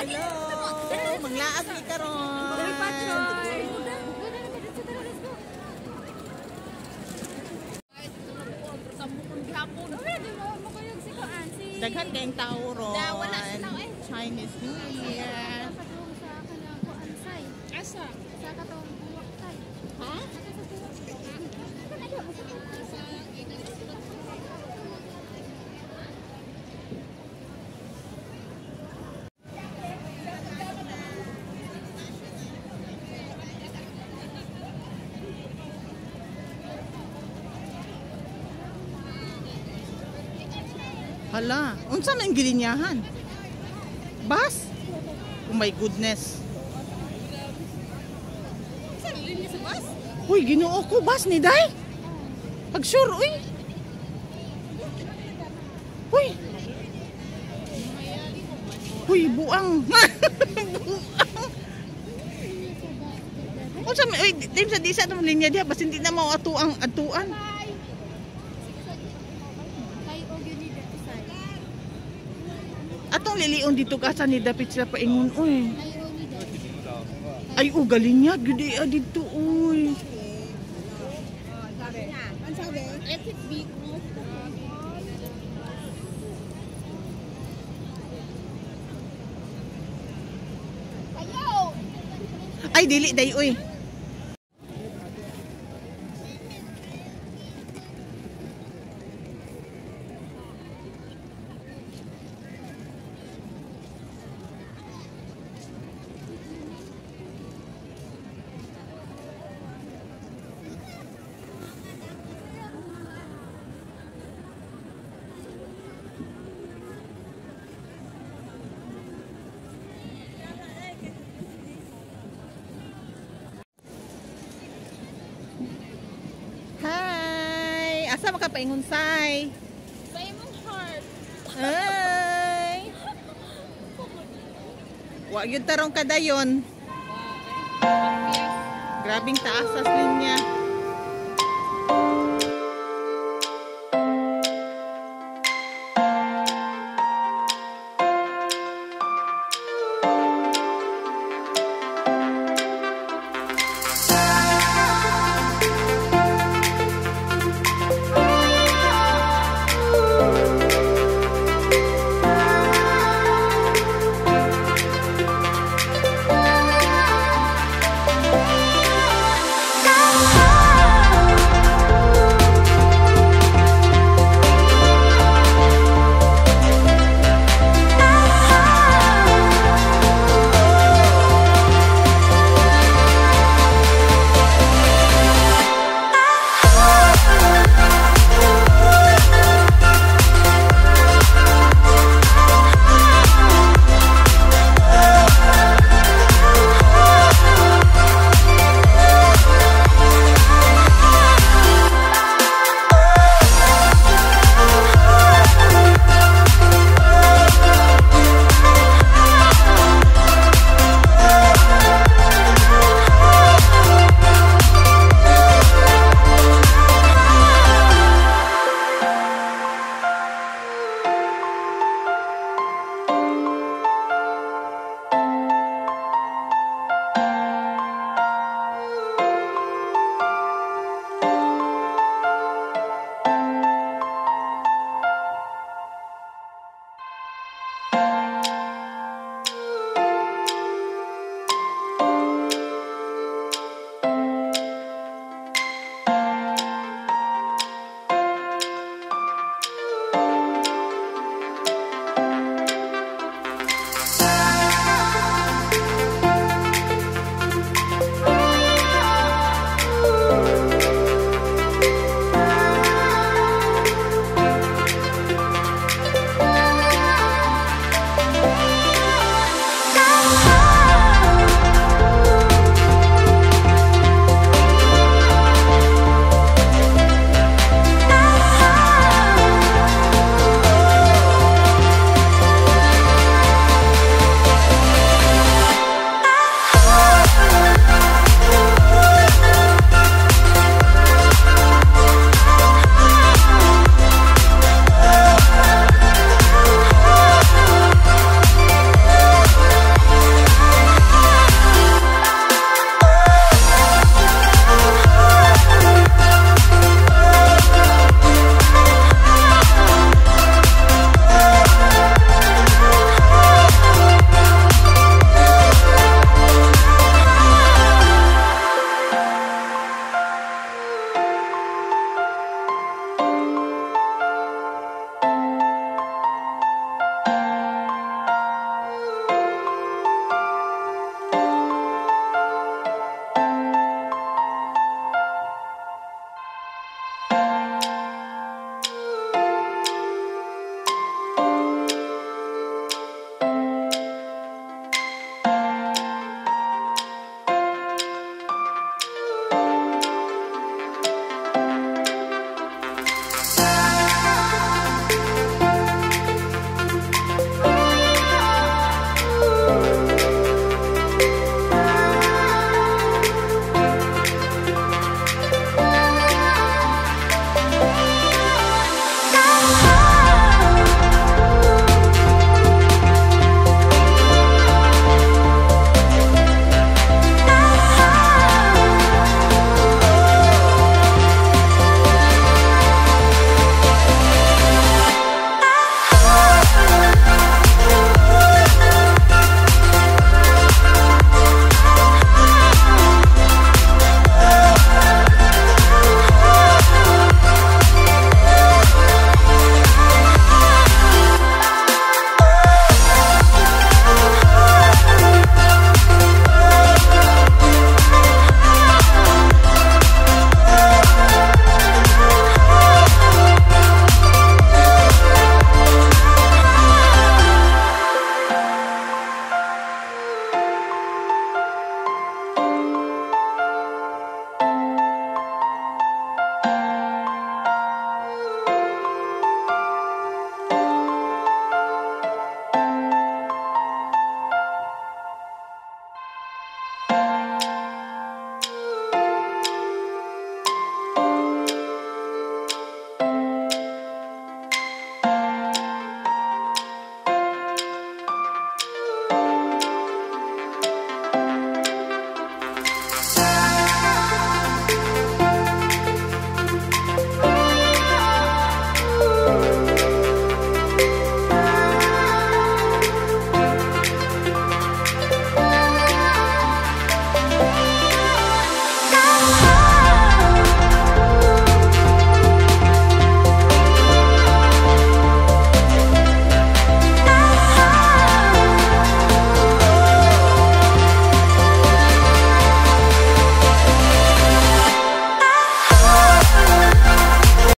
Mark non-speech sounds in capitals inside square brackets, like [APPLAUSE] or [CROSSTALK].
Hello. Manglaag ni karon. Dali pa, Troy. Daghan kayong tao ron. Da, wala sila, eh. Chinese New Year. Asa? Ha? Hala, unsa man gilinyahan? Bus? Oh my goodness. Saan linya sa bus? Uy, ginoo ko bus ni Day. Pag sure, uy. Uy. Uy, buang. [LAUGHS] buang. Unsa man, uy, dim sa disa linya diha basta hindi na mao ato ang atuan. Lilion dito kasa ni dapit sila paingon uy. Ay, oh, galing niya. Gudi ah, dito, be. Ay, dili, day, uy. Asa makapaingon say? Diamond heart. Hi! Wa gyud tarong kadayon. Grabing taas sa linya.